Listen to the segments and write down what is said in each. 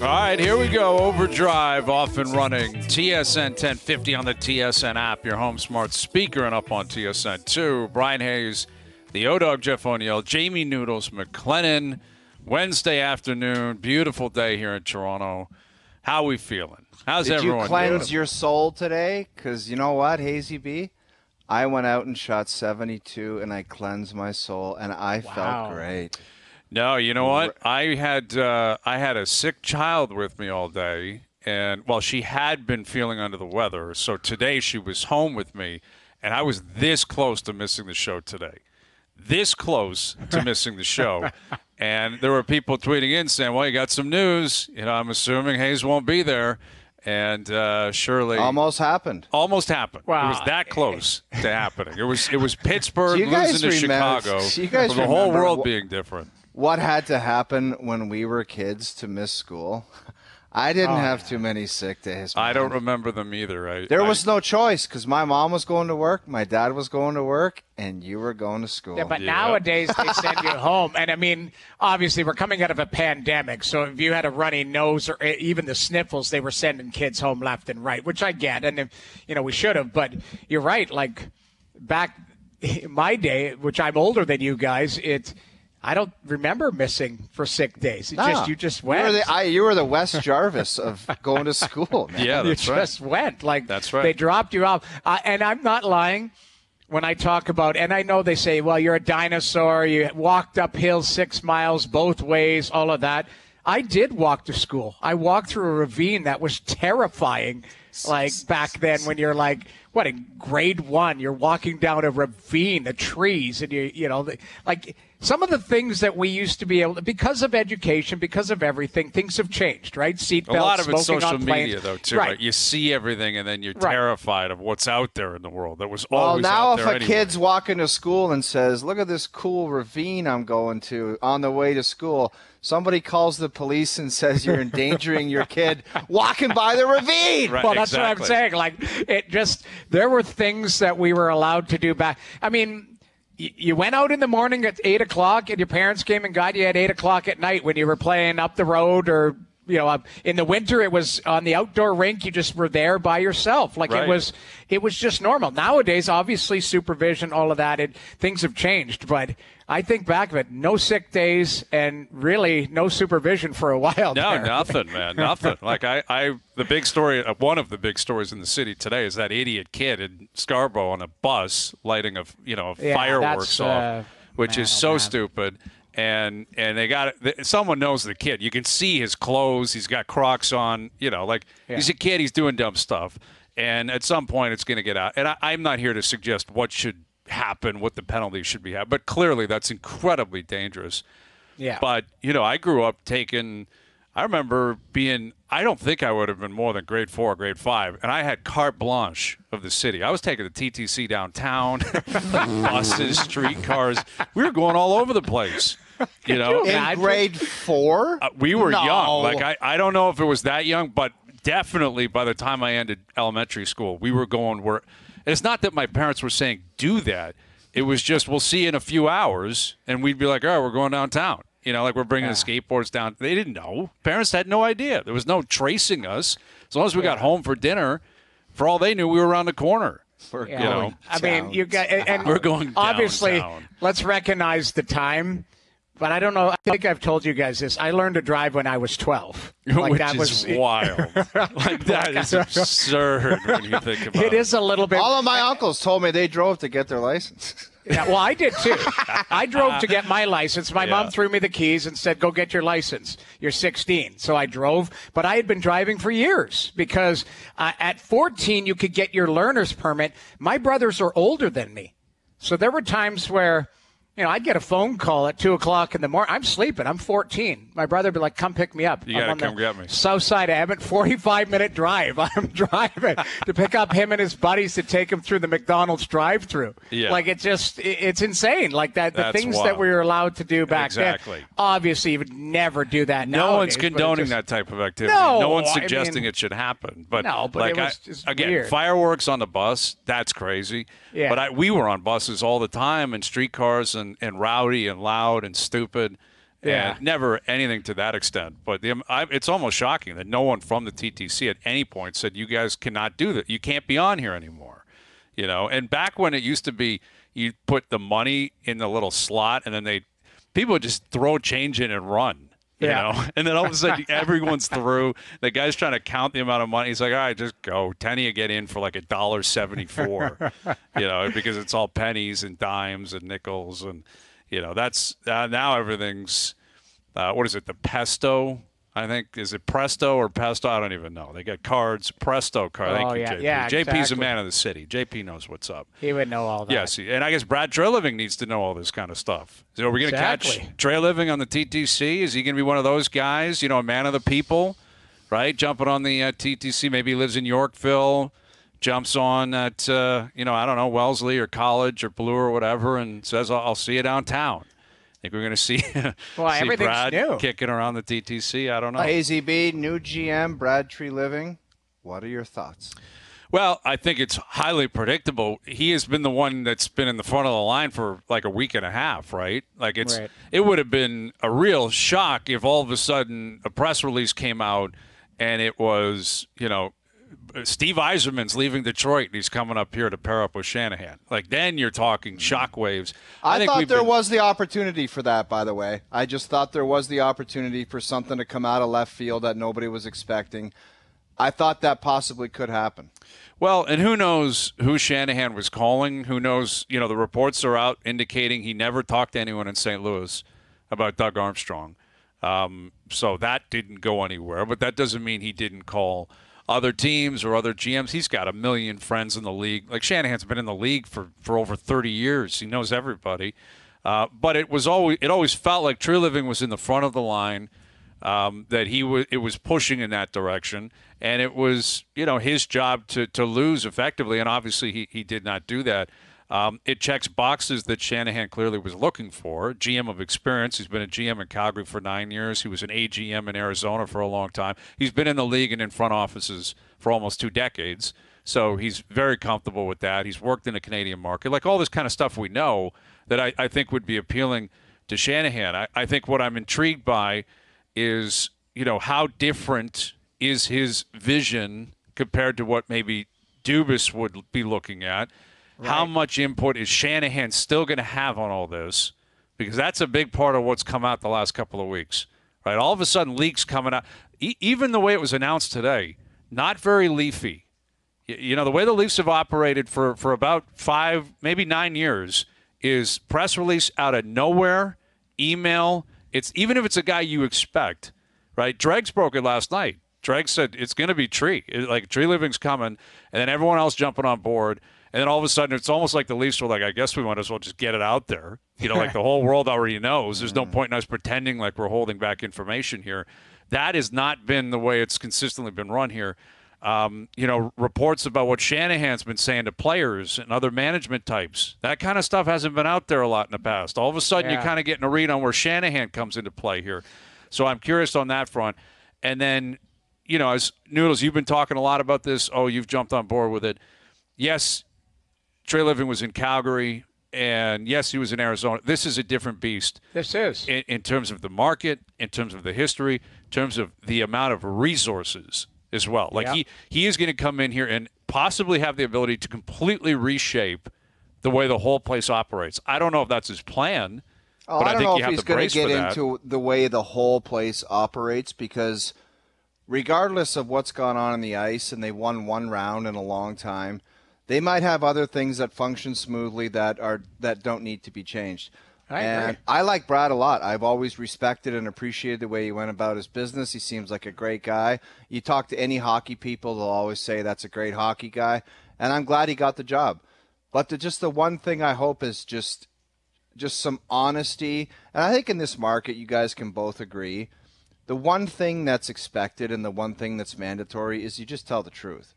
All right, here we go. Overdrive off and running. TSN 1050 on the TSN app, your home smart speaker, and up on TSN 2. Bryan Hayes, the O Dog, Jeff O'Neill, Jamie Noodles, McLennan. Wednesday afternoon, beautiful day here in Toronto. How we feeling? How's Did everyone? you cleanse doing? your soul today? Because you know what, Hazy B? I went out and shot 72 and I cleansed my soul and I Wow. felt great. No, you know what? I had uh, I had a sick child with me all day, and well, she had been feeling under the weather. So today she was home with me, and I was this close to missing the show today, this close to missing the show. And there were people tweeting in saying, "Well, you got some news. You know, I'm assuming Hayes won't be there." And uh, surely, Almost happened. almost happened. Wow. It was that close to happening. It was it was Pittsburgh Do you guys losing to remember- Chicago. you guys the whole world wh- being different. What had to happen when we were kids to miss school? I didn't Oh, have too many sick days. I don't remember them either. I, There I- was no choice because my mom was going to work, my dad was going to work, and you were going to school. Yeah, but Yeah. nowadays they send you home, and I mean, obviously we're coming out of a pandemic, so if you had a runny nose or e- even the sniffles, they were sending kids home left and right, which I get, and if, you know we should have. But you're right, like back in my day, which I'm older than you guys, it. I don't remember missing for sick days. It No. just you just went. You were the, I, you were the West Jarvis of going to school, man. Yeah, you that's right. just went like That's right. They dropped you off, uh, and I'm not lying when I talk about. And I know they say, "Well, you're a dinosaur. You walked uphill six miles both ways, all of that." I did walk to school. I walked through a ravine that was terrifying. Like back then, when you're like, what in grade one, you're walking down a ravine, the trees, and you, you know, the, like some of the things that we used to be able to, because of education, because of everything, things have changed, right? Seatbelts, A lot of it's social on planes. media, though, too. Right. You see everything, and then you're Right. terrified of what's out there in the world. That was always Well, always now out if there a anyway. kid's walking to school and says, "Look at this cool ravine I'm going to on the way to school," somebody calls the police and says you're endangering your kid walking by the ravine. Right, Well, that's what I'm saying. Like, it just, there were things that we were allowed to do back. I mean, y- you went out in the morning at 8 o'clock and your parents came and got you at 8 o'clock at night when you were playing up the road or, you know, in the winter it was on the outdoor rink. You just were there by yourself. Like Right. it was, it was just normal. Nowadays, obviously, supervision, all of that, it, things have changed. But I think back of it, no sick days and really no supervision for a while. No, there. nothing, man, nothing. Like I, I, the big story, uh, one of the big stories in the city today is that idiot kid in Scarborough on a bus lighting a, you know, Yeah, fireworks off, uh, which man, is oh, so man. stupid. And and they got it. Someone knows the kid. You can see his clothes. He's got Crocs on. You know, like he's a kid. He's doing dumb stuff. And at some point, it's going to get out. And I, I'm not here to suggest what should happen, what the penalty should be. But clearly, that's incredibly dangerous. Yeah. But you know, I grew up taking. I remember being. I don't think I would have been more than grade four, grade five, and I had carte blanche of the city. I was taking the TTC downtown, buses, streetcars. We were going all over the place. You know, In Imagine. grade four, uh, we were No. young. Like I, I don't know if it was that young, but definitely by the time I ended elementary school, we were going where. And it's not that my parents were saying do that. It was just we'll see in a few hours, and we'd be like, all right, we're going downtown. You know, like we're bringing the skateboards down. They didn't know. Parents had no idea. There was no tracing us. As long as we got home for dinner, for all they knew, we were around the corner. we're Yeah. You going know, I mean, you got and, and We're going obviously. Let's recognize the time, but I don't know. I think I've told you guys this. I learned to drive when I was twelve. Like which that is was wild. like that is absurd when you think about it. It is a little bit. All of my uncles told me they drove to get their license. Yeah, well, I did too. I drove to get my license. My Yeah. mom threw me the keys and said, "Go get your license. You're 16." So I drove, but I had been driving for years because uh, at 14 you could get your learner's permit. My brothers are older than me, so there were times where. You know, I'd get a phone call at two o'clock in the morning. I'm sleeping. I'm 14. My brother would be like, "Come pick me up." You I'm gotta on the come get me. South side of Emmett, 45 minute drive. I'm driving to pick up him and his buddies to take him through the McDonald's drive-through. Yeah. Like it's just, it's insane. Like that, the That's things wild. that we were allowed to do back Exactly. then. Obviously, you would never do that. No one's nowadays, it condoning just- that type of activity. No, one's I suggesting mean- it should happen. But No, but like it was I- just again, weird. fireworks on the bus, that's crazy. Yeah. But I, we were on buses all the time and streetcars and, and rowdy and loud and stupid. Yeah. And never anything to that extent. But the, I, it's almost shocking that no one from the TTC at any point said, you guys cannot do that. You can't be on here anymore. You know, and back when it used to be, you put the money in the little slot and then they, people would just throw change in and run. You Yeah. know, and then all of a sudden everyone's through. The guy's trying to count the amount of money. He's like, "All right, just go." Tenny you get in for like a dollar seventy-four. you know, because it's all pennies and dimes and nickels, and you know that's uh, now everything's. Uh, what is it? The pesto. I think is it Presto or Pesto? I don't even know. They got cards, Presto card. Thank Oh, you, yeah, JP. yeah, JP's a man of the city. JP knows what's up. He would know all that. Yes, and I guess Brad Treliving needs to know all this kind of stuff. So are we going to Exactly. catch Treliving on the TTC? Is he going to be one of those guys, you know, a man of the people, right? Jumping on the uh, TTC. Maybe he lives in Yorkville, jumps on at, uh, you know, I don't know, Wellesley or College or Blue or whatever, and says, "I'll, I'll see you downtown." I think we're going to see, Well, see everything's Brad new. kicking around the TTC. I don't know. Hazy B, new GM, Brad Treliving. What are your thoughts? Well, I think it's highly predictable. He has been the one that's been in the front of the line for like a week and a half, right? Like it's Right. it would have been a real shock if all of a sudden a press release came out and it was, you know, Steve Yzerman's leaving Detroit and he's coming up here to pair up with Shanahan. Like then you're talking shockwaves. I, think thought there been- was the opportunity for that, by the way. I just thought there was the opportunity for something to come out of left field that nobody was expecting. I thought that possibly could happen. Well, and who knows who Shanahan was calling? Who knows? You know, the reports are out indicating he never talked to anyone in St. Louis about Doug Armstrong. Um, so that didn't go anywhere, but that doesn't mean he didn't call other teams or other GMs. He's got a million friends in the league. Like Shanahan's been in the league for, for over 30 years. He knows everybody. Uh, but it was always it always felt like Treliving was in the front of the line um, that he was it was pushing in that direction, and it was you know his job to to lose effectively, and obviously he he did not do that. Um, it checks boxes that Shanahan clearly was looking for. GM of experience. He's been a GM in Calgary for nine years. He was an AGM in Arizona for a long time. He's been in the league and in front offices for almost two decades. So he's very comfortable with that. He's worked in the Canadian market. Like all this kind of stuff we know that I, I think would be appealing to Shanahan. I, I think what I'm intrigued by is, you know, how different is his vision compared to what maybe Dubas would be looking at? How much input is Shanahan still going to have on all this? Because that's a big part of what's come out the last couple of weeks, right? All of a sudden, leaks coming out. E- even the way it was announced today, not very leafy. Y- You know, the way the Leafs have operated for, for about five, maybe nine years is press release out of nowhere, email. It's even if it's a guy you expect, right? Dregs broke it last night. Dreg said it's going to be Tree. It- like Treliving's coming, and then everyone else jumping on board. And then all of a sudden, it's almost like the Leafs were like, I guess we might as well just get it out there. You know, like the whole world already knows. There's no point in us pretending like we're holding back information here. That has not been the way it's consistently been run here. Um, you know, reports about what Shanahan's been saying to players and other management types. That kind of stuff hasn't been out there a lot in the past. All of a sudden, you're kind of getting a read on where Shanahan comes into play here. So I'm curious on that front. And then, you know, as Noodles, you've been talking a lot about this. Oh, you've jumped on board with it. Yes, Treliving was in Calgary, and yes, he was in Arizona. This is a different beast This is. in, in terms of the market, in terms of the history, in terms of the amount of resources as well. Like Yeah. he he is going to come in here and possibly have the ability to completely reshape the way the whole place operates. I don't know if that's his plan, Oh, but I I, don't think know you if he's to going brace to get into the way the whole place operates because regardless of what's gone on in the ice and they won one round in a long time, they might have other things that function smoothly that are that don't need to be changed. I and agree. I like Brad a lot. I've always respected and appreciated the way he went about his business. He seems like a great guy. You talk to any hockey people, they'll always say that's a great hockey guy, and I'm glad he got the job. But the, just the one thing I hope is just just some honesty. And I think in this market, you guys can both agree. The one thing that's expected and the one thing that's mandatory is you just tell the truth.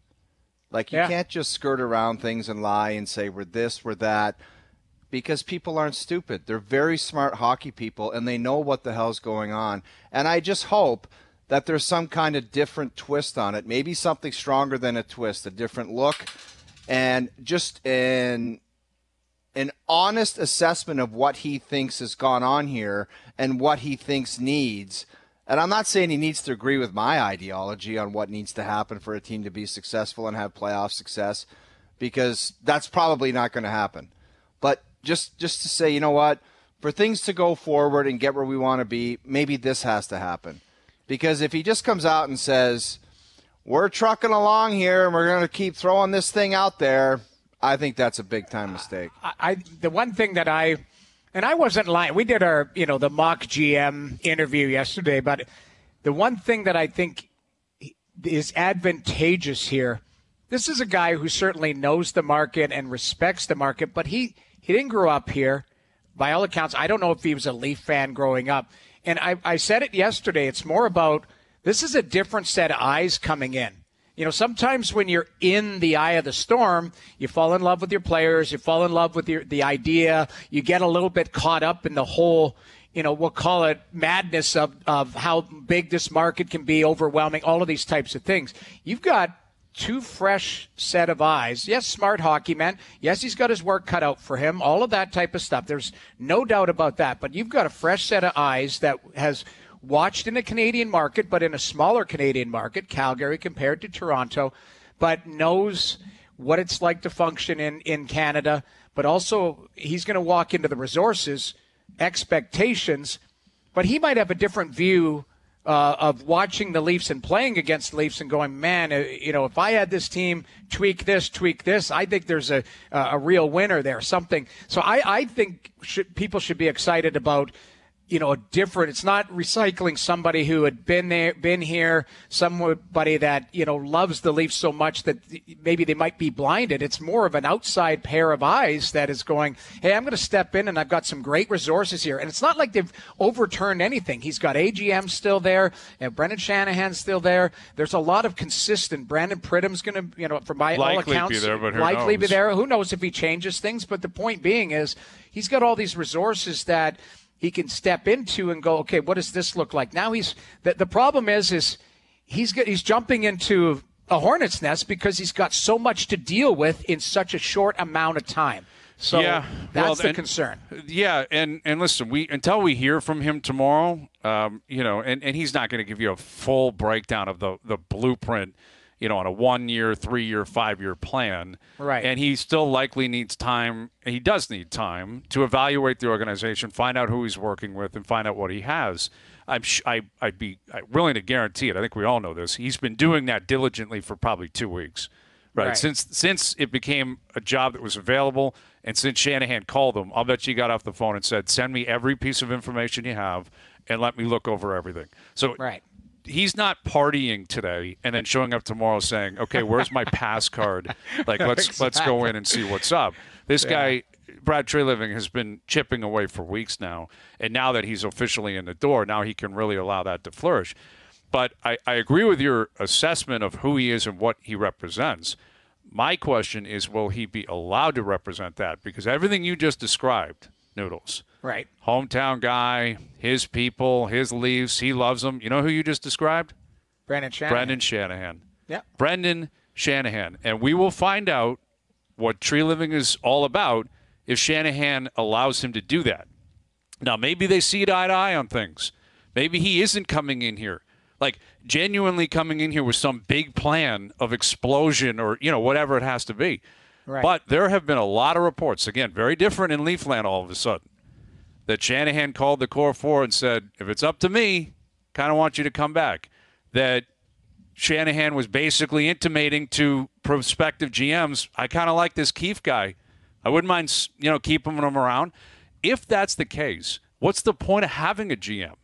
Like you Yeah. can't just skirt around things and lie and say we're this, we're that, because people aren't stupid. They're very smart hockey people and they know what the hell's going on. And I just hope that there's some kind of different twist on it, maybe something stronger than a twist, a different look, and just in an honest assessment of what he thinks has gone on here and what he thinks needs. And I'm not saying he needs to agree with my ideology on what needs to happen for a team to be successful and have playoff success because that's probably not going to happen. But just just to say, you know what, for things to go forward and get where we want to be, maybe this has to happen. Because if he just comes out and says, "We're trucking along here and we're going to keep throwing this thing out there," I think that's a big time mistake. I, I the one thing that I and I wasn't lying. We did our you know the mock GM interview yesterday, but the one thing that I think is advantageous here. This is a guy who certainly knows the market and respects the market, but he he didn't grow up here. By all accounts, I don't know if he was a Leaf fan growing up. And I, I said it yesterday. It's more about this is a different set of eyes coming in. You know, sometimes when you're in the eye of the storm, you fall in love with your players, you fall in love with your, the idea, you get a little bit caught up in the whole, you know, we'll call it madness of, of how big this market can be, overwhelming, all of these types of things. You've got two fresh set of eyes. Yes, smart hockey man. Yes, he's got his work cut out for him. All of that type of stuff. There's no doubt about that. But you've got a fresh set of eyes that has watched in a Canadian market, but in a smaller Canadian market, Calgary compared to Toronto, but knows what it's like to function in, in Canada. But also, he's going to walk into the resources, expectations, but he might have a different view uh, of watching the Leafs and playing against the Leafs and going, man, uh, you know, if I had this team tweak this, tweak this, I think there's a a real winner there, something. So I, I think should, people should be excited about you know, different. It's not recycling somebody who had been there, been here, somebody that you know loves the Leafs so much that maybe they might be blinded. It's more of an outside pair of eyes that is going, "Hey, I'm going to step in, and I've got some great resources here." And it's not like they've overturned anything. He's got AGM still there, and Brendan Shanahan's still there. There's a lot of consistent. Brandon Pridham's going to, you know, from my likely all accounts, be there, but likely knows? be there. Who knows if he changes things? But the point being is, he's got all these resources that he can step into and go, okay, what does this look like? Now he's the, the problem is is he's he's jumping into a hornet's nest because he's got so much to deal with in such a short amount of time. So yeah, that's well, the and- concern. Yeah, and and listen, we until we hear from him tomorrow, um, you know, and, and he's not going to give you a full breakdown of the the blueprint, you know, on a one year, three year, five year plan. Right. And he still likely needs time. He does need time to evaluate the organization, find out who he's working with, and find out what he has. I'm sh- I I'd be willing to guarantee it. I think we all know this. He's been doing that diligently for probably two weeks. Right. Right. Since since it became a job that was available, and since Shanahan called him, I'll bet you got off the phone and said, "Send me every piece of information you have, and let me look over everything." So Right. He's not partying today and then showing up tomorrow saying, "Okay, where's my pass card? Like let's let's go in and see what's up." This guy. Brad Treliving has been chipping away for weeks now, and now that he's officially in the door, now he can really allow that to flourish. But I, I agree with your assessment of who he is and what he represents. My question is, will he be allowed to represent that? Because everything you just described, Noodles, Right. hometown guy, his people, his Leafs, he loves them. You know who you just described? Brandon Shanahan. Brendan Shanahan. Yeah. Brendan Shanahan. And we will find out what Treliving is all about if Shanahan allows him to do that. Now, maybe they see it eye to eye on things. Maybe he isn't coming in here, like genuinely coming in here with some big plan of explosion or, you know, whatever it has to be. Right. But there have been a lot of reports, again, very different in Leafland all of a sudden, that Shanahan called the core four and said, if it's up to me, kind of want you to come back. That Shanahan was basically intimating to prospective GMs, I kind of like this Keefe guy. I wouldn't mind, you know, keeping him around. If that's the case, what's the point of having a GM?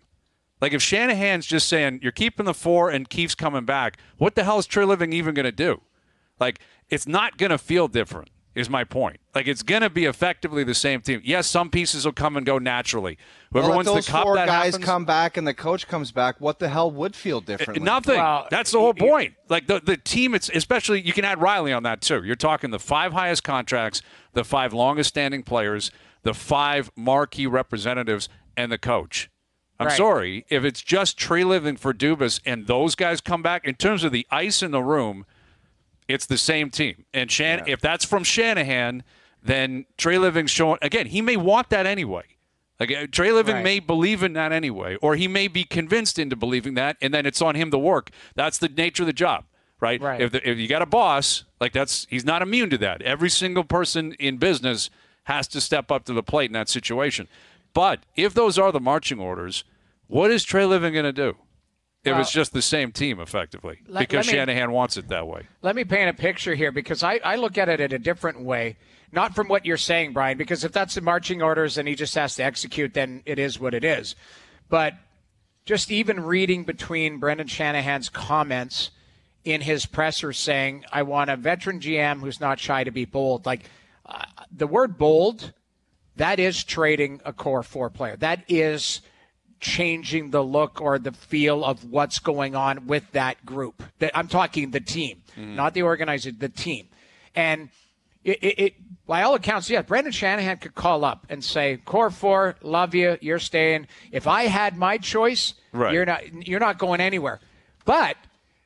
Like if Shanahan's just saying you're keeping the four and Keefe's coming back, what the hell is Treliving even going to do? Like it's not going to feel different. Is my point. Like it's going to be effectively the same team. Yes, some pieces will come and go naturally. Whoever Well, if wins those the cup, four that guys happens. come back and the coach comes back, what the hell would feel eh, different? Nothing. Well, That's the whole y- y- point. Like the the team, it's especially you can add Rielly on that too. You're talking the five highest contracts, the five longest standing players, the five marquee representatives, and the coach. I'm Right. sorry if it's just Treliving for Dubas and those guys come back. In terms of the ice in the room, it's the same team. And Shan- if that's from Shanahan, then Treliving's showing again. He may want that anyway. Like uh, Treliving Right. may believe in that anyway, or he may be convinced into believing that, and then it's on him to work. That's the nature of the job, right? Right. If the, if you got a boss, like that's he's not immune to that. Every single person in business has to step up to the plate in that situation. But if those are the marching orders, what is Treliving going to do? If Well- it's just the same team, effectively, Let- because let me- Shanahan wants it that way. Let me paint a picture here because I, I look at it in a different way. Not from what you're saying, Bryan, because if that's the marching orders and he just has to execute, then it is what it is. But just even reading between Brendan Shanahan's comments in his presser saying, I want a veteran GM who's not shy to be bold. Like uh, the word bold, that is trading a core four player. That is changing the look or the feel of what's going on with that group. That I'm talking the team, mm-hmm. not the organizer, the team. And it, it, it, by all accounts, yeah, Brendan Shanahan could call up and say, "Core four, love you, you're staying. If I had my choice, Right. you're not, you're not going anywhere." But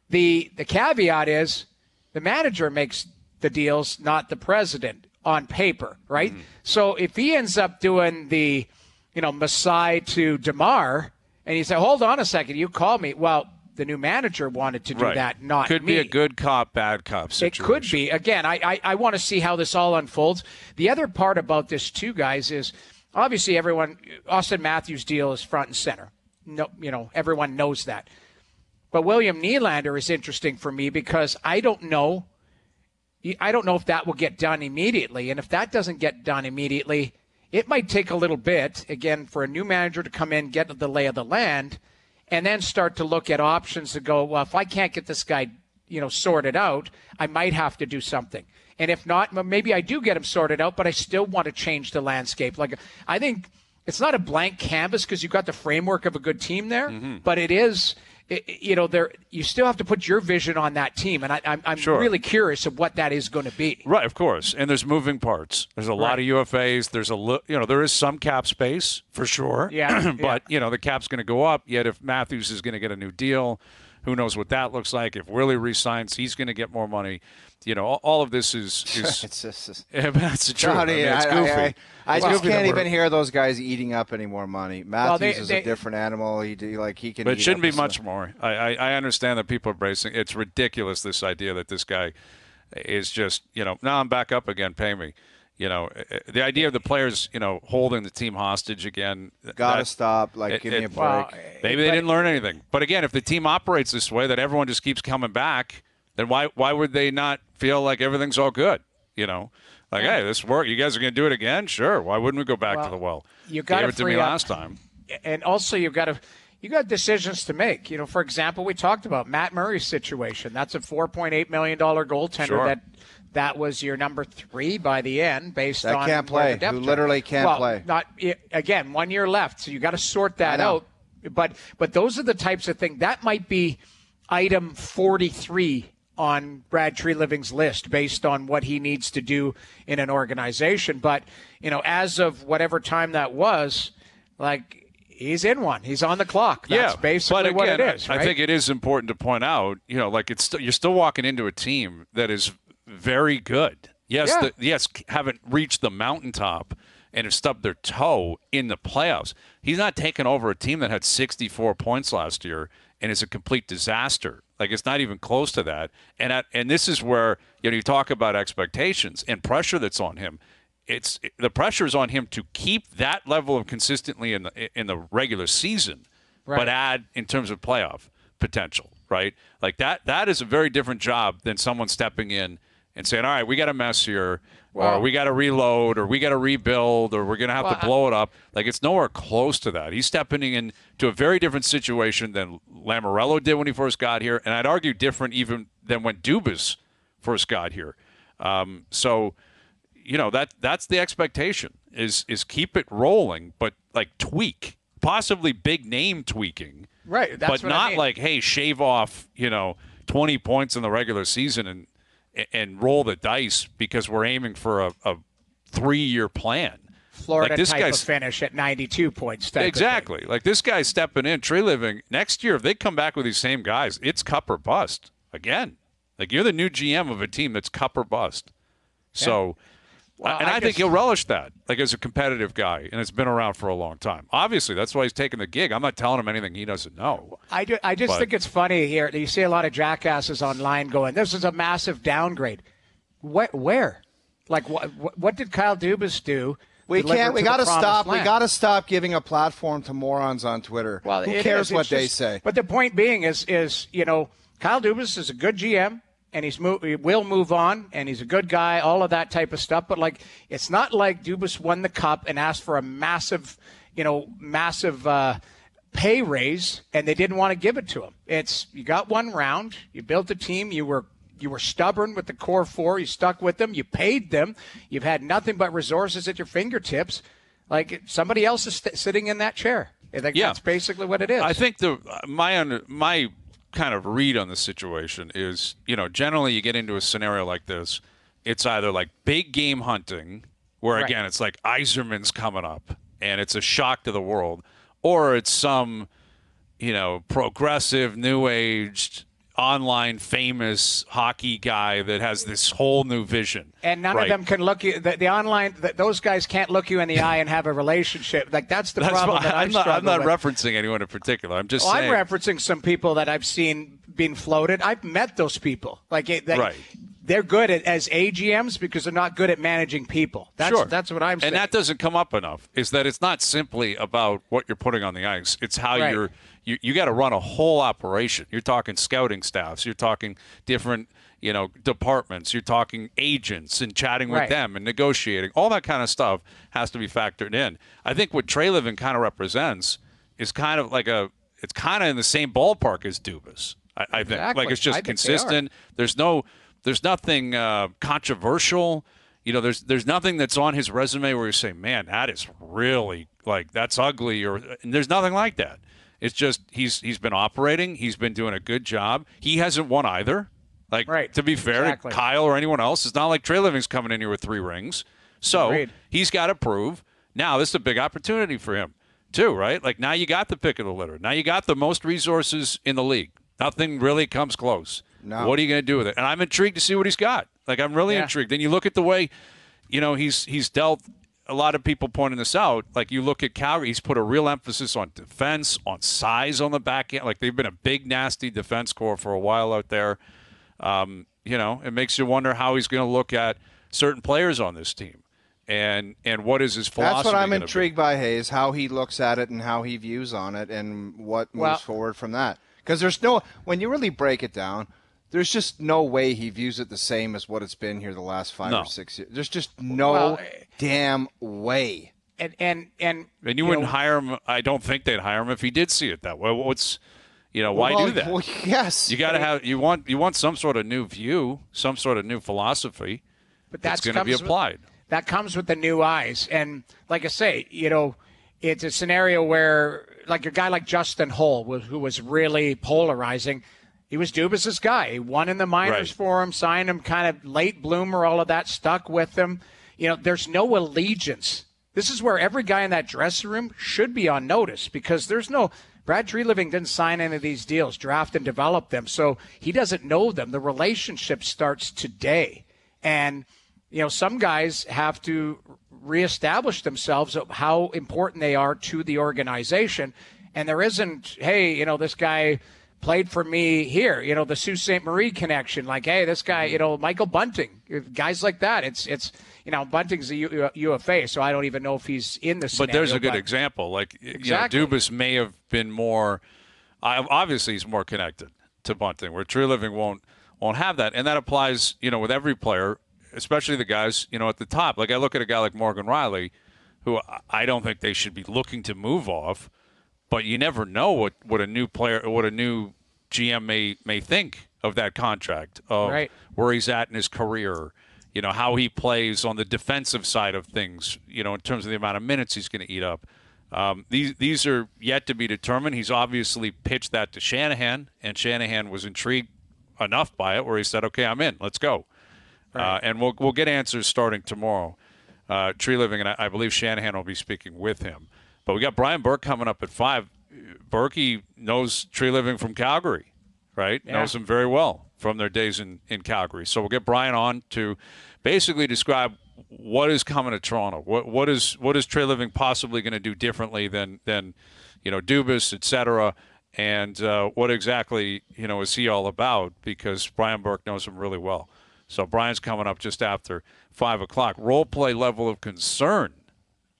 the the caveat is the manager makes the deals, not the president on paper, right? Mm-hmm. So if he ends up doing the, you know, Masai to DeMar, and he said, "Hold on a second, you called me." Well, the new manager wanted to do right. that, not could me. be a good cop, bad cop situation. It could be. Again, I, I, I want to see how this all unfolds. The other part about this, too, guys, is obviously everyone, Auston Matthews' deal is front and center. No, you know, everyone knows that. But William Nylander is interesting for me because I don't know. I don't know if that will get done immediately. And if that doesn't get done immediately, it might take a little bit, again, for a new manager to come in, get the lay of the land, and then start to look at options to go, well, if I can't get this guy, you know, sorted out, I might have to do something. And if not, maybe I do get him sorted out, but I still want to change the landscape. Like, I think it's not a blank canvas because you've got the framework of a good team there, mm-hmm. but it is, you know, there you still have to put your vision on that team. And I, I'm, I'm Sure. really curious of what that is going to be. Right, of course. And there's moving parts. There's a lot of UFAs. There's a li- you know there is some cap space for sure. Yeah, but you know the cap's going to go up. Yet if Matthews is going to get a new deal, who knows what that looks like? If Willie resigns, he's going to get more money. You know, all, all of this is is It's just, it's, that's the truth. I mean, it's goofy. I, I, I It's just goofy can't even hear those guys eating up any more money. Matthews they- is they- a different animal. He like he can. But it shouldn't be much more. I, I, I understand that people are bracing. It's ridiculous this idea that this guy is just you know now I'm back up again. Pay me. You know uh, the idea of the players you know holding the team hostage again. Gotta that- stop. Like, it- give me a break. Well, Maybe they But- didn't learn anything. But again, if the team operates this way, that everyone just keeps coming back, then why why would they not feel like everything's all good? You know, like hey, this work. You guys are going to do it again? Sure. Why wouldn't we go back to the well? you gotta gave it to me up- last time. and also you've got to you got decisions to make. You know, for example, we talked about Matt Murray's situation. That's a four point eight million dollar goaltender Sure. that that was your number three by the end, based That on can't play, the depth who literally can't Well, play. Not again, one year left, so you got to sort that out. But but those are the types of things that might be item forty three on Brad Treliving's list based on what he needs to do in an organization. But you know, as of whatever time that was, like he's in one. He's on the clock. That's yeah, basically again, what it is. I think it is important to point out, you know, like it's still, you're still walking into a team that is very good. Yes, Yeah. the, yes, haven't reached the mountaintop and have stubbed their toe in the playoffs. He's not taking over a team that had 64 points last year and is a complete disaster. Like it's not even close to that. And at, and this is where you know you talk about expectations and pressure that's on him it's the pressure is on him to keep that level of consistently in the in the regular season, Right. but add in terms of playoff potential, right? Like that that is a very different job than someone stepping in and saying, "All right, we got a mess here, or we got to reload, or we got to rebuild, or we're going to have to blow it up." Like it's nowhere close to that. He's stepping into a very different situation than Lamoriello did when he first got here, and I'd argue different even than when Dubas first got here. Um, so you know that that's the expectation is is keep it rolling but like tweak possibly big name tweaking Right, that's but what I not mean. like hey shave off you know 20 points in the regular season and and roll the dice because we're aiming for a, a three year plan. Florida like this type guy's of finish at 92 points. type of thing. exactly. Like this guy's stepping in Treliving. Next year if they come back with these same guys it's cup or bust again. Like you're the new gm of a team that's cup or bust. So Well, and I, I think just- he'll relish that, like as a competitive guy, and it's been around for a long time. Obviously, that's why he's taking the gig. I'm not telling him anything he doesn't know. I, do, I just But- think it's funny here. You see a lot of jackasses online going, "This is a massive downgrade." Where? where? Like, what, what did Kyle Dubas do? We can't. We got to promised stop. We got to stop giving a platform to morons on Twitter. Well, who it cares is. what It's they just- say? But the point being is, is you know, Kyle Dubas is a good GM, and he's move, he will move on, and he's a good guy, all of that type of stuff. But like, it's not like Dubas won the cup and asked for a massive, you know, massive. Uh, pay raise and they didn't want to give it to him it's you got one round you built a team you were you were stubborn with the core four you stuck with them you paid them you've had nothing but resources at your fingertips like somebody else is st- sitting in that chair I think Yeah. that's basically what it is I think the my under, my kind of read on the situation is, you know, generally you get into a scenario like this, it's either like big game hunting, where Right. again it's like Yzerman's coming up and it's a shock to the world, or it's some, you know, progressive, new aged, online famous hockey guy that has this whole new vision. and none Right. of them can look you the, the online the, those guys can't look you in the eye and have a relationship like that's the That's problem that I'm not. I'm not with. referencing anyone in particular. I'm just oh, saying. I'm referencing some people that I've seen being floated. I've met those people. Like it, Right. They're good at, as AGMs because they're not good at managing people. That's sure. that's what I'm saying. And that doesn't come up enough. Is that it's not simply about what you're putting on the ice. It's how Right. you're you, you got to run a whole operation. You're talking scouting staffs. You're talking different you know departments. You're talking agents and chatting with Right. them and negotiating. All that kind of stuff has to be factored in. I think what Treliving kind of represents is kind of like a. It's kind of in the same ballpark as Dubas. I, I think Exactly. like it's just think consistent. There's no, there's nothing uh, controversial. You know, there's there's nothing that's on his resume where you say, "Man, that is really like that's ugly," or and there's nothing like that. It's just he's he's been operating. He's been doing a good job. He hasn't won either. Like Right. to be fair Exactly. to Kyle or anyone else, it's not like Treliving's coming in here with three rings. So Agreed. he's got to prove. Now this is a big opportunity for him too, right? Like now you got the pick of the litter. Now you got the most resources in the league. Nothing really comes close. No. What are you going to do with it? And I'm intrigued to see what he's got. Like I'm really Yeah. intrigued. And you look at the way, you know, he's he's dealt. A lot of people pointing this out. Like you look at Calgary, he's put a real emphasis on defense, on size on the back end. Like they've been a big, nasty defense core for a while out there. Um, you know, it makes you wonder how he's going to look at certain players on this team, and and what is his philosophy? That's what I'm gonna be. intrigued by, Hayes. How he looks at it and how he views on it, and what moves Well- forward from that. Because there's no, when you really break it down, there's just no way he views it the same as what it's been here the last five No. or six years. There's just no Well, eh, damn way. and and and And you wouldn't know, hire him. I don't think they'd hire him if he did see it that way. What's, you know, why Well, do that? Well, yes. you got to have you want you want some sort of new view, some sort of new philosophy but that's that's going to be comes with- applied. that comes with the new eyes. And like I say, you know, it's a scenario where, like a guy like Justin Holl, who was really polarizing, he was Dubas's guy. He won in the minors Right. for him, signed him, kind of late bloomer, all of that, stuck with him. You know, there's no allegiance. This is where every guy in that dressing room should be on notice because there's no. Brad Treliving didn't sign any of these deals, draft and develop them, so he doesn't know them. The relationship starts today, and you know, some guys have to reestablish themselves of how important they are to the organization. And there isn't, hey, you know, this guy played for me here, you know, the Sault Ste. Marie connection. Like, hey, this guy, you mm-hmm. know, Michael Bunting, guys like that. It's, it's, you know, Bunting's a U- UFA, so I don't even know if he's in the But there's a good but- example. Like Exactly. you know, Dubas may have been more. Obviously he's more connected to Bunting, where Treliving won't won't have that, and that applies, you know, with every player, especially the guys, you know, at the top. Like I look at a guy like Morgan Rielly, who I don't think they should be looking to move off, but you never know what what a new player, what a new GM may may think of that contract, of Right. where he's at in his career, you know, how he plays on the defensive side of things, you know, in terms of the amount of minutes he's going to eat up. Um, these these are yet to be determined. He's obviously pitched that to Shanahan, and Shanahan was intrigued enough by it where he said, "Okay, I'm in. Let's go." Uh, and we'll we'll get answers starting tomorrow. Uh, Treliving, and I, I believe Shanahan will be speaking with him. But we got Brian Burke coming up at five. Berkey knows Treliving from Calgary, right? Yeah. Knows him very well from their days in, in Calgary. So we'll get Brian on to basically describe what is coming to Toronto? What what is what is Treliving possibly going to do differently than than you know Dubas, et cetera? And uh, what exactly you know is he all about? Because Brian Burke knows him really well. So Brian's coming up just after five o'clock. Role play level of concern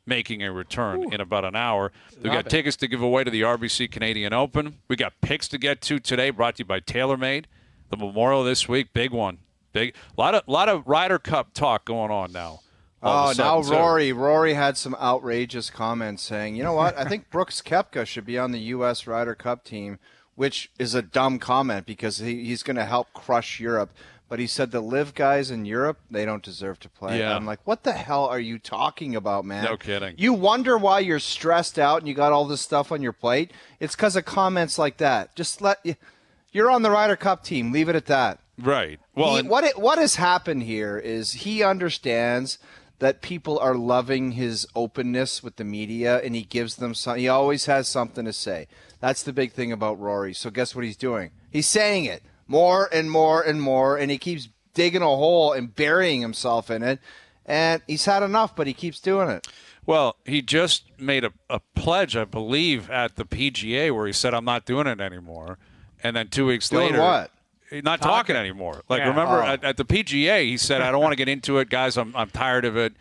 making a return Ooh. in about an hour. We've got it. tickets to give away to the RBC Canadian Open. We got picks to get to today, brought to you by TaylorMade. The Memorial this week, big one. Big a lot of lot of Ryder Cup talk going on now. Oh, now Rory. Rory had some outrageous comments saying, you know what? I think Brooks Koepka should be on the U.S. Ryder Cup team, which is a dumb comment because he, he's going to help crush Europe. But he said the LIV guys in Europe, they don't deserve to play. Yeah. I'm like, what the hell are you talking about, man? No kidding. You wonder why you're stressed out and you got all this stuff on your plate? It's because of comments like that. Just let you. You're on the Ryder Cup team. Leave it at that. Right. Well, he, and- what it, what has happened here is he understands that people are loving his openness with the media and he gives them some he always has something to say. That's the big thing about Rory. So guess what he's doing? He's saying it more and more and more and he keeps digging a hole and burying himself in it. And he's had enough, but he keeps doing it. Well, he just made a, a pledge, I believe, at the PGA where he said, I'm not doing it anymore. And then two weeks doing later, what? not talking, talking anymore. Like yeah. remember oh. at, at, the PGA, he said, "I don't want to get into it, guys. I'm I'm tired of it.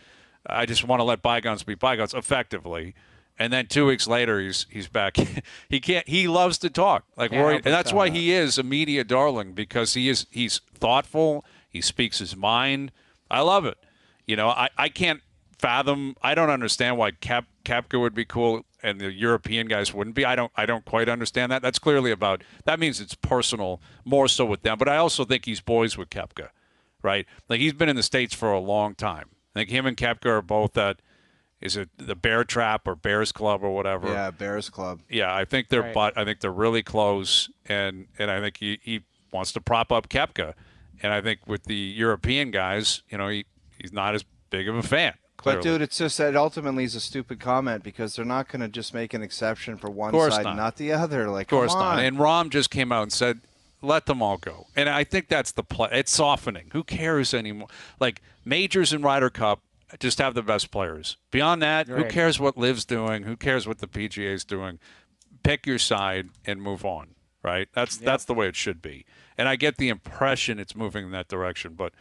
I just want to let bygones be bygones." Effectively, and then two weeks later, he's he's back. he can't. He loves to talk, like Roy, and that's why he is a media darling because he is he's thoughtful. He speaks his mind. I love it. You know, I, I can't fathom. I don't understand why Cap would be cool and the European guys wouldn't be. I don't I don't quite understand that. That's clearly about that means it's personal more so with them. But I also think he's boys with Koepka, right? Like he's been in the states for a long time. I think him and Koepka are both at is it the Bear Trap or Bears Club or whatever? Yeah, Bears Club. Yeah, I think they're right. but I think they're really close, and and I think he, he wants to prop up Koepka, and I think with the European guys, you know, he he's not as big of a fan. Clearly. But dude, it's just that ultimately is a stupid comment because they're not going to just make an exception for one side, not. not. the other. Like, of course not. And Rahm just came out and said, "Let them all go." And I think that's the play. It's softening. Who cares anymore? Like majors and Ryder Cup, just have the best players. Beyond that, right. who cares what LIV's doing? Who cares what the PGA is doing? Pick your side and move on. Right? That's yep. that's the way it should be. And I get the impression it's moving in that direction, but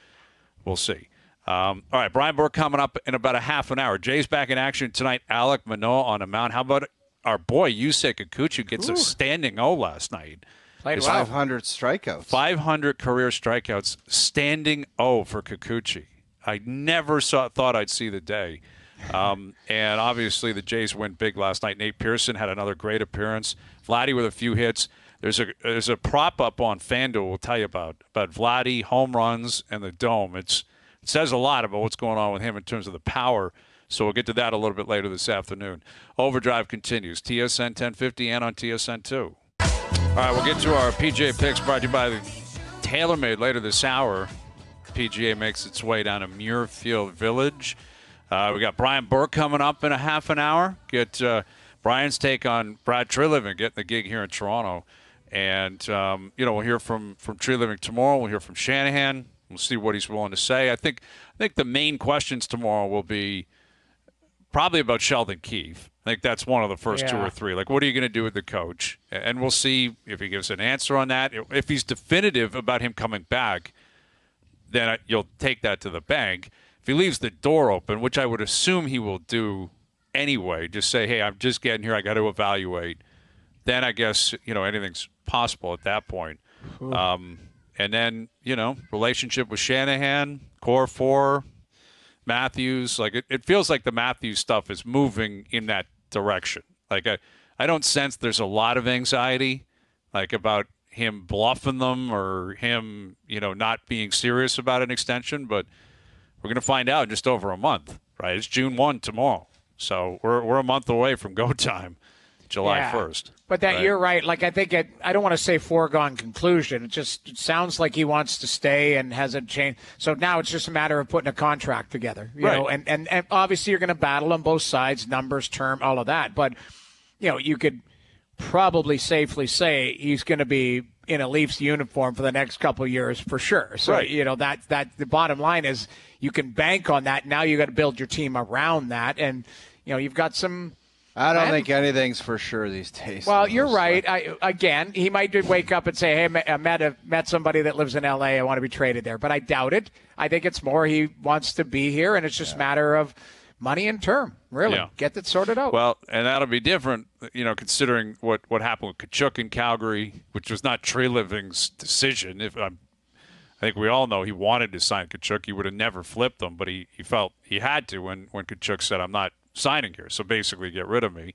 we'll see. Um, all right, Brian Burke coming up in about a half an hour. Jay's back in action tonight. Alek Manoah on a mound. How about our boy Yusei Kikuchi gets Ooh. a standing O last night? Played 500 strikeouts. 500 career strikeouts. Standing O for Kikuchi. I never saw, thought I'd see the day. Um, and obviously the Jays went big last night. Nate Pearson had another great appearance. Vladdy with a few hits. There's a there's a prop up on FanDuel we'll tell you about about Vladdy home runs and the dome. It's it says a lot about what's going on with him in terms of the power. So we'll get to that a little bit later this afternoon. Overdrive continues. TSN 1050 and on TSN 2. All right, we'll get to our PJ picks brought to you by the TaylorMade later this hour. PGA makes its way down to Muirfield Village. Uh, we got Brian Burke coming up in a half an hour. Get uh, Brian's take on Brad Treliving getting the gig here in Toronto. And, um, you know, we'll hear from, from Treliving tomorrow. We'll hear from Shanahan. We'll see what he's willing to say. I think I think the main questions tomorrow will be probably about Sheldon Keefe. I think that's one of the first yeah. two or three. Like, what are you going to do with the coach? And we'll see if he gives an answer on that. If he's definitive about him coming back, then you'll take that to the bank. If he leaves the door open, which I would assume he will do anyway, just say, "Hey, I'm just getting here. I got to evaluate." Then I guess you know anything's possible at that point. Um, and then, you know, relationship with Shanahan, core four, Matthews. Like it, it feels like the Matthews stuff is moving in that direction. Like I, I don't sense there's a lot of anxiety, like about him bluffing them or him, you know, not being serious about an extension. But we're going to find out in just over a month, right? It's June 1 tomorrow. So we're, we're a month away from go time. July yeah. 1st. But that right? you're right. Like I think it, I don't want to say foregone conclusion. It just sounds like he wants to stay and hasn't changed. So now it's just a matter of putting a contract together. You right. know, and, and, and obviously you're going to battle on both sides, numbers, term, all of that. But you know, you could probably safely say he's going to be in a Leafs uniform for the next couple years for sure. So right. you know that that the bottom line is you can bank on that. Now you got to build your team around that, and you know you've got some. I don't think anything's for sure these days. Well, you're right. I, again, he might wake up and say, "Hey, I met a, met somebody that lives in L.A. I want to be traded there," but I doubt it. I think it's more he wants to be here, and it's just a matter of money and term. Really, Yeah. get that sorted out. Well, and that'll be different, you know, considering what, what happened with Tkachuk in Calgary, which was not Treliving's decision. If I'm, I think we all know he wanted to sign Tkachuk, he would have never flipped them, but he, he felt he had to when when Tkachuk said, "I'm not signing here," so basically get rid of me.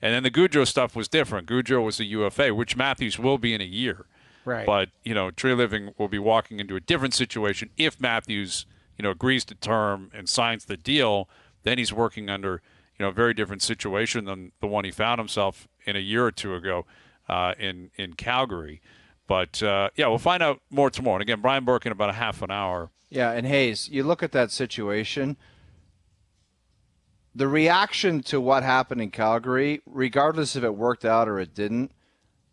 And then the Gaudreau stuff was different. Gaudreau was a UFA, which Matthews will be in a year. Right. But you know, Treliving will be walking into a different situation if Matthews, you know, agrees to term and signs the deal. Then he's working under, you know, a very different situation than the one he found himself in a year or two ago uh, in in Calgary. But uh, yeah, we'll find out more tomorrow. And again, Brian Burke in about a half an hour. Yeah, and Hayes, you look at that situation. The reaction to what happened in Calgary, regardless if it worked out or it didn't,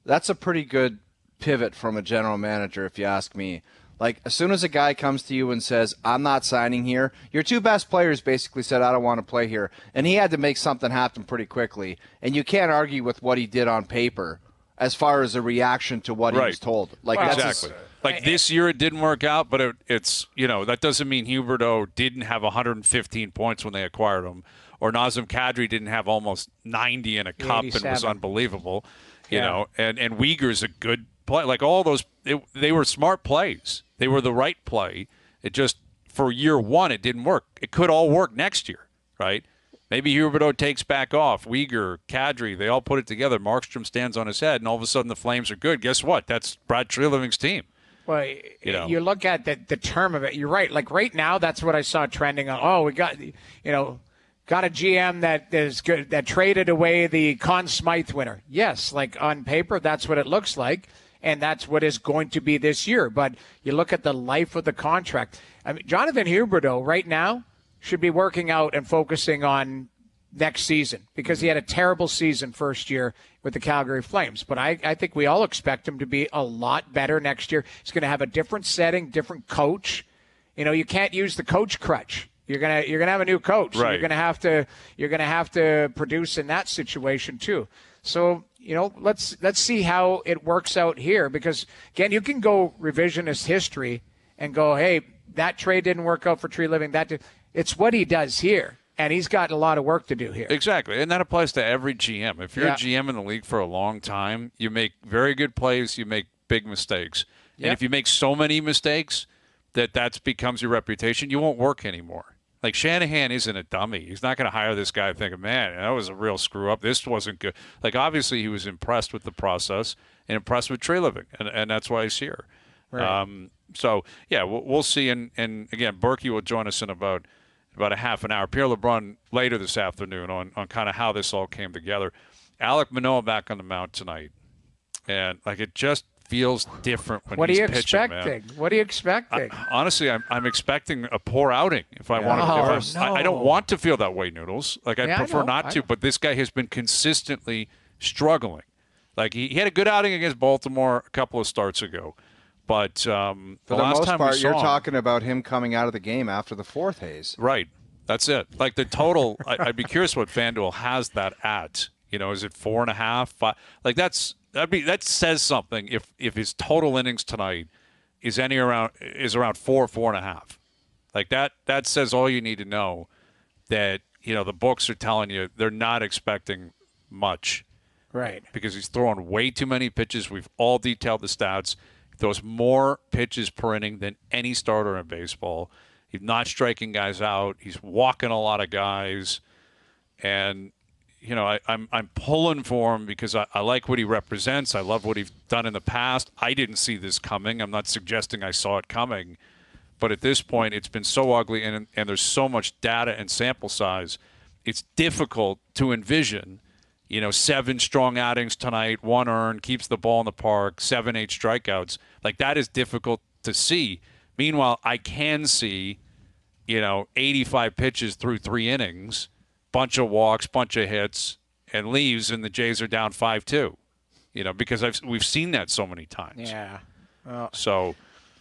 that's a pretty good pivot from a general manager, if you ask me. Like, as soon as a guy comes to you and says, I'm not signing here, your two best players basically said, I don't want to play here. And he had to make something happen pretty quickly. And you can't argue with what he did on paper as far as a reaction to what he was told. Like, Well, that's Exactly. Like this year, it didn't work out, but it, it's you know that doesn't mean Huberdeau didn't have 115 points when they acquired him, or Nazem Kadri didn't have almost 90 in a cup and was 87. unbelievable. You Yeah. know, and and Weegar's a good play. Like all those, it, they were smart plays. They were the right play. It just for year one, it didn't work. It could all work next year, right? Maybe Huberdeau takes back off. Weegar, Kadri, they all put it together. Markstrom stands on his head, and all of a sudden the Flames are good. Guess what? That's Brad Treliving's team. Well, You know. you, look at the, the term of it. You're right. Like right now, that's what I saw trending on. Oh, we got, you know, got a GM that is good that traded away the Conn Smythe winner. Yes, like on paper, that's what it looks like, and that's what is going to be this year. But you look at the life of the contract. I mean, Jonathan Huberdeau right now should be working out and focusing on next season because he had a terrible season first year with the Calgary Flames. But I, I think we all expect him to be a lot better next year. He's going to have a different setting, different coach. You know, you can't use the coach crutch. You're gonna you're gonna have a new coach. Right. You're gonna have to you're gonna have to produce in that situation too. So you know, let's let's see how it works out here because again, you can go revisionist history and go, hey, that trade didn't work out for Treliving. That did. it's what he does here, and he's got a lot of work to do here. Exactly. And that applies to every GM. If you're Yeah. a GM in the league for a long time, you make very good plays, you make big mistakes. And if you make so many mistakes that that becomes your reputation, you won't work anymore. Like Shanahan isn't a dummy. He's not going to hire this guy thinking, man, that was a real screw up. This wasn't good. Like, obviously, he was impressed with the process and impressed with Treliving, and, and that's why he's here. Um, so, yeah, we'll, we'll see. And, and again, Berkey will join us in about about a half an hour. Pierre LeBrun later this afternoon on, on kind of how this all came together. Alek Manoah back on the mound tonight. And, like, it just feels different when What are he's you pitching, man. expecting? What are you expecting? Honestly, I'm, I'm expecting a poor outing. If I want Oh, to, if I'm, I, I don't want to feel that way, Noodles. Like I Yeah, prefer know, not I to. know. But this guy has been consistently struggling. Like he, he had a good outing against Baltimore a couple of starts ago, but um, For the the last most time part, we saw you're him- talking about him coming out of the game after the fourth haze. Right. That's it. Like the total, I, I'd be curious what FanDuel has that at. You know, is it four and a half? Five? Like that's that'd be that says something. If if his total innings tonight is any around is around four four and a half, like that that says all you need to know. That you know the books are telling you they're not expecting much right. because he's throwing way too many pitches. We've all detailed the stats. He throws more pitches per inning than any starter in baseball. He's not striking guys out. He's walking a lot of guys, and you know I, I'm I'm pulling for him because I, I like what he represents. I love what he's done in the past. I didn't see this coming. I'm not suggesting I saw it coming, but at this point, it's been so ugly, and and there's so much data and sample size. It's difficult to envision you know, seven strong outings tonight, one earned, keeps the ball in the park, seven, eight strikeouts. Like that is difficult to see. Meanwhile, I can see, you know, 85 pitches through three innings, bunch of walks, bunch of hits, and leaves, and the Jays are down 5 2. You know, because I've, we've seen that so many times. Yeah. So,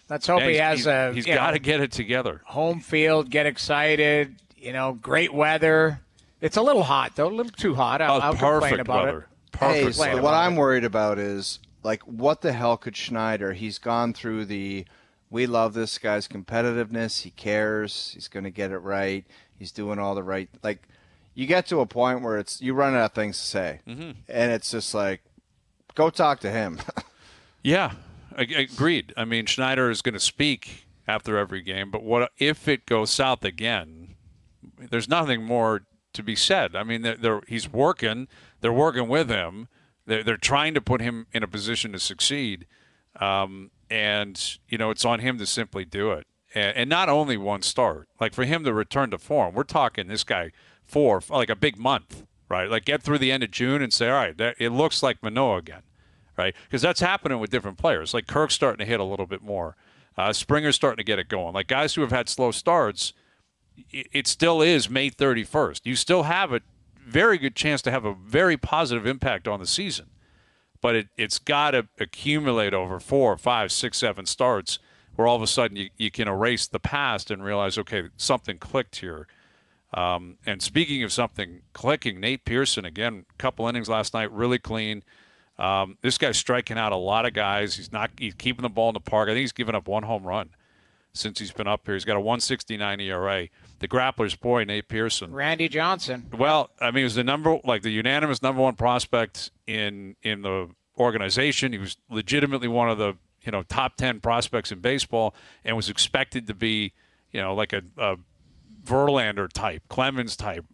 Let's hope he has he's, a He's got know, to get it together. home field, get excited. You know, great weather. It's a little hot though, a little too hot. I'll, Oh, I'll complain about weather. it. Perfect Hey, weather. so what. I'm worried about is like what the hell could Schneider? He's gone through the we love this guy's competitiveness. He cares. He's going to get it right. He's doing all the right like you get to a point where it's you run out of things to say. Mm-hmm. And it's just like go talk to him. Yeah, agreed. I mean, Schneider is going to speak after every game, but what if it goes south again? There's nothing more to be said. I mean, they're, they're, he's working. They're working with him. They're, they're trying to put him in a position to succeed, um, and you know it's on him to simply do it. And, and not only one start, like for him to return to form. We're talking this guy for like a big month, right? Like get through the end of June and say, all right, that, it looks like Manoah again right? Because that's happening with different players. Like Kirk's starting to hit a little bit more. Uh, Springer's starting to get it going. Like guys who have had slow starts, it, it still is May 31st. You still have a very good chance to have a very positive impact on the season. But it, it's got to accumulate over four, five, six, seven starts where all of a sudden you, you can erase the past and realize, okay, something clicked here. Um, and speaking of something clicking, Nate Pearson, again, couple innings last night, really clean. Um, this guy's striking out a lot of guys. He's not he's keeping the ball in the park. I think he's given up one home run since he's been up here. He's got a 169 ERA. The grappler's boy, Nate Pearson. Randy Johnson. Well, I mean, he was the number like the unanimous number one prospect in in the organization. He was legitimately one of the you know top ten prospects in baseball, and was expected to be you know like a, a Verlander type, Clemens type,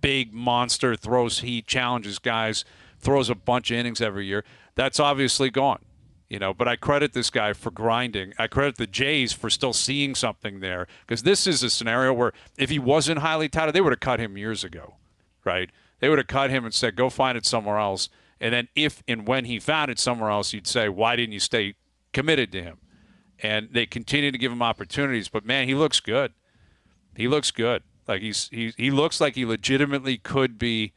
big monster, throws heat, challenges guys, throws a bunch of innings every year. That's obviously gone. You know, but I credit this guy for grinding. I credit the Jays for still seeing something there because this is a scenario where if he wasn't highly touted, they would have cut him years ago, right? They would have cut him and said, "Go find it somewhere else." And then if and when he found it somewhere else, you'd say, "Why didn't you stay committed to him?" And they continue to give him opportunities, but man, he looks good. He looks good. Like he's he he looks like he legitimately could be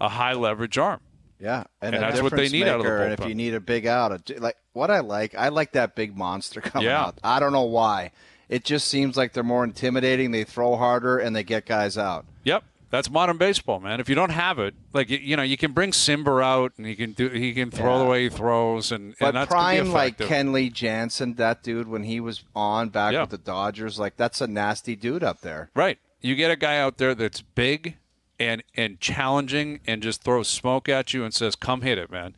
a high leverage arm. Yeah, And a that's what they need out of the maker, And if you need a big out, a- like what I like, I like that big monster coming Yeah. out. I don't know why. It just seems like they're more intimidating. They throw harder and they get guys out. Yep, that's modern baseball, man. If you don't have it, like you, you know, you can bring Simber out and he can do he can throw Yeah. the way he throws, and, But and that's gonna be prime like. Kenley Jansen, that dude when he was on back Yeah. with the Dodgers, like that's a nasty dude up there. Right. You get a guy out there that's big and and challenging and just throws smoke at you and says, "Come hit it, man."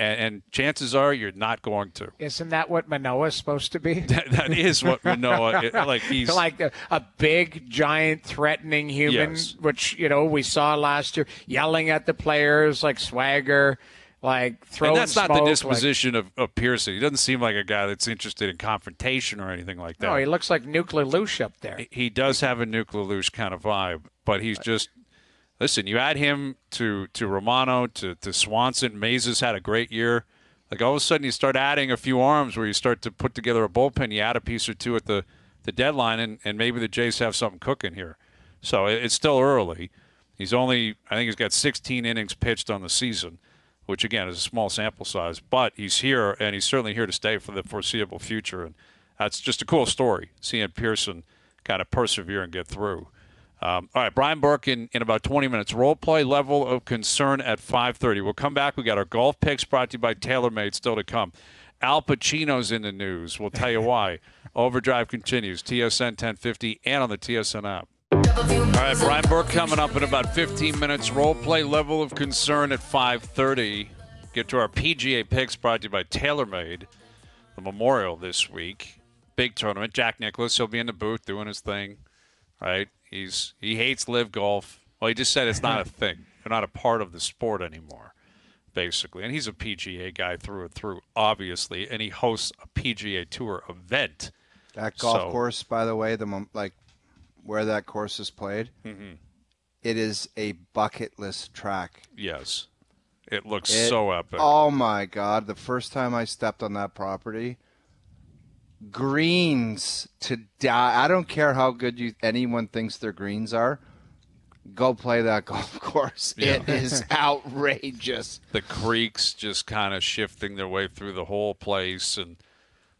And, and chances are you're not going to. Isn't that what Manoah is supposed to be? That, that is what Manoah like. He's like a, a big, giant, threatening human, Yes. which you know we saw last year, yelling at the players like swagger, like throwing. and that's not the smoke, like- disposition of, of Pearson. He doesn't seem like a guy that's interested in confrontation or anything like that. no, he looks like Nuke LaLoosh up there. he does have a Nuke LaLoosh kind of vibe, but he's uh, just listen. You add him to to Romano to to Swanson. Mayza has had a great year. Like all of a sudden, you start adding a few arms where you start to put together a bullpen. You add a piece or two at the the deadline, and, and maybe the Jays have something cooking here. So it, it's still early. He's only I think he's got 16 innings pitched on the season, which again is a small sample size. But he's here, and he's certainly here to stay for the foreseeable future. And that's just a cool story seeing Pearson kind of persevere and get through. Um, all right, Brian Burke in, in about 20 minutes. Role play level of concern at 5:30. We'll come back. We got our golf picks brought to you by TaylorMade still to come. Al Pacino's in the news. We'll tell you why. Overdrive continues. TSN 1050 and on the TSN app. All right, Brian Burke coming up in about 15 minutes. Role play level of concern at 5:30. Get to our PGA picks brought to you by TaylorMade. The Memorial this week, big tournament. Jack Nicklaus, he'll be in the booth doing his thing. Right? He's he hates LIV golf. Well, he just said it's not a thing. They're not a part of the sport anymore, basically. And he's a PGA guy through and through, obviously. And he hosts a PGA Tour event. That golf So- course, by the way, the mom- like where that course is played, Mm-hmm. it is a bucket list track. Yes, it looks It- so epic. Oh my god! The first time I stepped on that property, greens to die. I don't care how good you anyone thinks their greens are. Go play that golf course. It is outrageous. the creeks just kind of shifting their way through the whole place and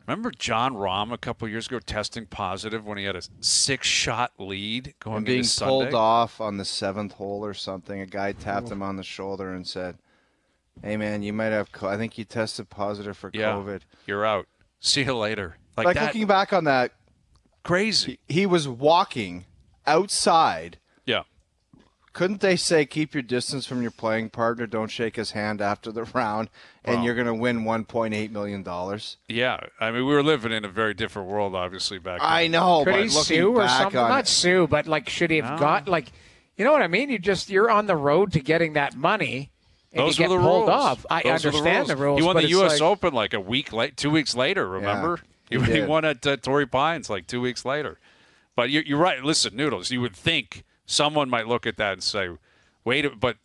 Remember Jon Rahm a couple years ago testing positive when he had a six-shot lead going and being into pulled off on the seventh hole or something. A guy tapped him on the shoulder and said, "Hey man, you might have. Co- I think you tested positive for Yeah, COVID." you're out. See you later. Like, Like that, looking back on that, crazy. he was walking outside. Yeah. Couldn't they say keep your distance from your playing partner? Don't shake his hand after the round, and Wow. you're going to win 1.8 million dollars. Yeah, I mean, we were living in a very different world, obviously back then. I know, Could but he looking sue or back something? on Not it, sue, but like, should he have No. got like, you know what I mean? You just you're on the road to getting that money, and Those you were get the pulled rules. off. I Those understand the rules. He won but the U.S. like- Open like a week late, two weeks later. Remember? he he, did. won at uh, Torrey Pines like two weeks later. But you're, you're right. Listen, Noodles. You would think someone might look at that and say, "Wait," a- but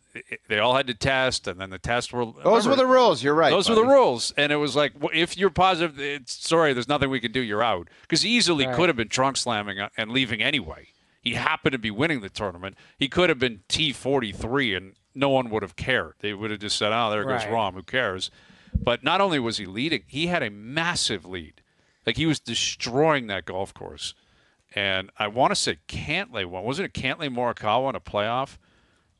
they all had to test, and then the tests were. those were the rules. You're right. Those were the rules, and it was like, well, if you're positive, it's sorry, there's nothing we can do. You're out because he easily Right. could have been trunk slamming uh, and leaving anyway. He happened to be winning the tournament. He could have been T forty three, and no one would have cared. They would have just said, "Oh, there goes Right. Rahm. Who cares?" But not only was he leading, he had a massive lead. Like he was destroying that golf course. And I want to say Cantlay won. Wasn't it Cantlay Morikawa in a playoff?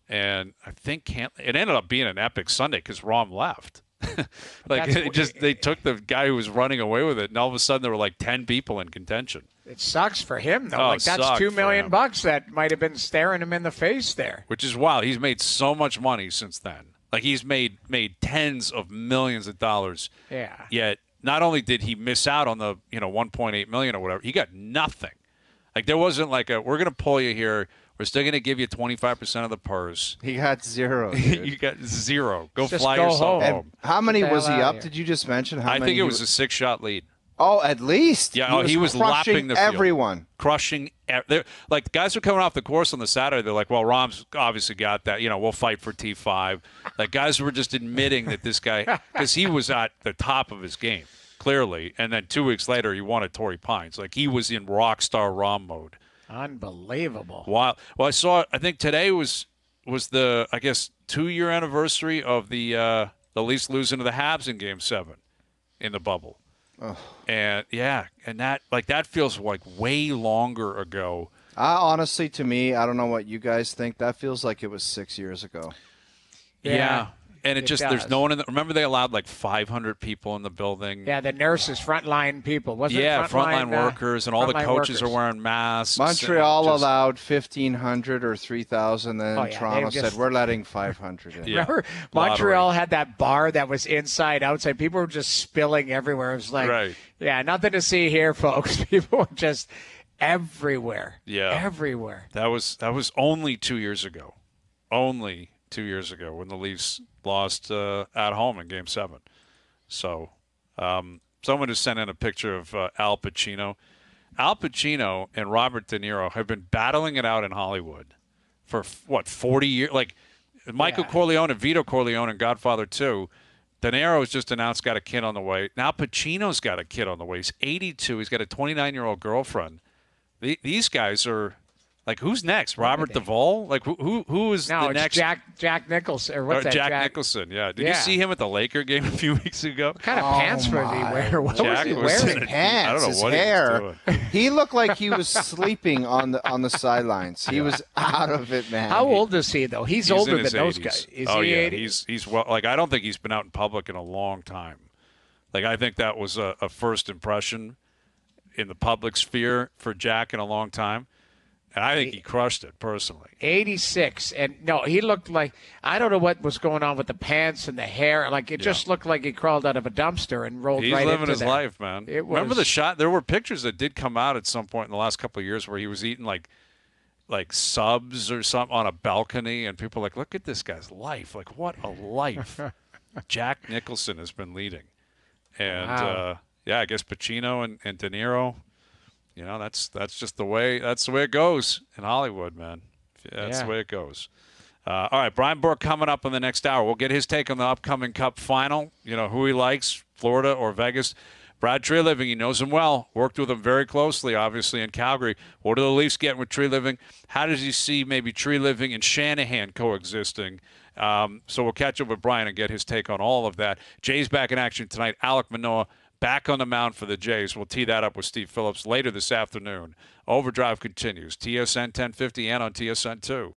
And I think Cantlay. It ended up being an epic Sunday because Rahm left. like it just they took the guy who was running away with it, and all of a sudden there were like ten people in contention. It sucks for him though. Oh, like that's two million bucks that might have been staring him in the face there. which is wild. He's made so much money since then. Like he's made made tens of millions of dollars. Yeah. Yet not only did he miss out on the you know 1.8 million or whatever, he got nothing. Like there wasn't like a we're gonna pull you here. We're still gonna give you 25 percent of the purse. He got zero. you got zero. Go Just fly go yourself home. home. How many was he up? here. Did you just mention? How I many think it he was a six shot lead. Oh, at least. Yeah, oh, he was crushing lapping the field. everyone. crushing. They're- Like the guys were coming off the course on the Saturday. They're like, "Well, Rahm's obviously got that. You know, we'll fight for T five. Like guys were just admitting that this guy, because he was at the top of his game clearly, and then two weeks later he won at Torrey Pines. Like he was in rock star Rom mode. Unbelievable. While well, I saw. I think today was was the I guess two year anniversary of the uh, the Leafs losing to the Habs in Game Seven in the bubble. And yeah, and that like that feels like way longer ago. I honestly, to me, I don't know what you guys think. That feels like it was six years ago. Yeah. And it, it just there's no one in the remember they allowed like 500 people in the building. Yeah, the nurses, frontline people, wasn't Yeah, it? frontline uh, workers and all the coaches workers. are wearing masks. Montreal just- allowed fifteen hundred or three thousand, then Oh, yeah, Toronto just- said we're letting five hundred in. Yeah. Remember, Lottery. Montreal had that bar that was inside, outside. People were just spilling everywhere. It was like, Right. yeah, nothing to see here, folks. People were just everywhere. Yeah. everywhere. That was that was only 2 years ago. Only 2 years ago when the Leafs lost uh, at home in game 7. So, um, someone just sent in a picture of uh, Al Pacino. Al Pacino and Robert De Niro have been battling it out in Hollywood for what 40 years like Michael Yeah. Corleone and Vito Corleone and Godfather 2 De Niro's just announced got a kid on the way. Now Pacino's got a kid on the way. He's 82. He's got a 29 year old girlfriend. The- These guys are like, who's next? Robert Duvall? Like, who who, who is No, the it's next? Jack Jack Nicholson or or that? Jack, Nicholson. Yeah. Did you see him at the Laker game a few weeks ago? What kind of Oh pants was he my. wearing? What Jack was he was wearing? in a- Pants, I don't know his what he was hair. doing. He looked like he was sleeping on the on the sidelines. He was out of it, man. How old is he though? He's, He's older than his those guys. Is oh he yeah, 80? he's he's well. Like I don't think he's been out in public in a long time. Like I think that was a, a first impression in the public sphere for Jack in a long time, and I think he crushed it personally. 86 and no he looked like i don't know what was going on with the pants and the hair like it just looked like he crawled out of a dumpster and rolled He's right living his there. life, man. It Remember the shot? There were pictures that did come out at some point in the last couple of years where he was eating like like subs or something on a balcony, and people were like, look at this guy's life. Like, what a life. Jack Nicholson has been leading, and Wow. uh, yeah, I guess Pacino and, and De Niro. You know, that's that's just the way that's the way it goes in Hollywood, man. That's Yeah. the way it goes. Uh, all right, Brian Burke coming up in the next hour. We'll get his take on the upcoming Cup final. You know who he likes, Florida or Vegas. Brad Treliving, he knows him well. Worked with him very closely, obviously in Calgary. What are the Leafs getting with Treliving? How does he see maybe Treliving and Shanahan coexisting? Um, so we'll catch up with Brian and get his take on all of that. Jay's back in action tonight. Alek Manoah back on the mound for the Jays. We'll tee that up with Steve Phillips later this afternoon. Overdrive continues. TSN 1050 and on TSN 2.